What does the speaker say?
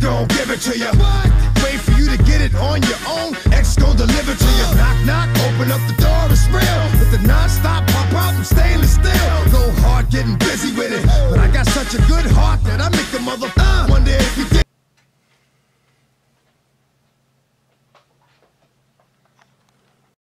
gon' give it to you. Wait for you to get it on your own. X gon' deliver to you. Knock, knock, open up the door, it's real. With the non-stop pop out, stainless steel. Go hard, getting busy with it. But I got such a good heart that I make a mother.